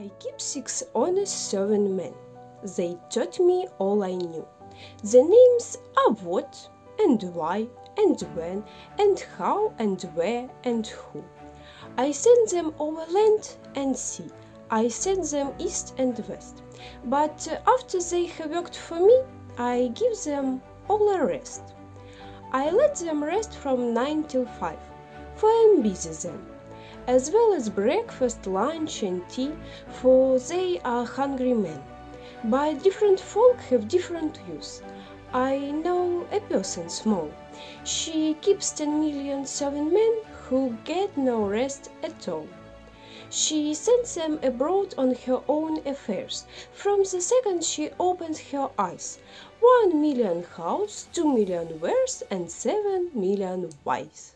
I keep six honest serving men. They taught me all I knew. The names are what and why and when and how and where and who. I send them over land and sea. I send them east and west. But after they have worked for me, I give them all a rest. I let them rest from nine till five, for I'm busy then as well as breakfast, lunch, and tea, for they are hungry men. But different folk have different use. I know a person small. She keeps 10 million seven men who get no rest at all. She sends them abroad on her own affairs. From the second she opens her eyes. One million house, two million wares, and seven million wives.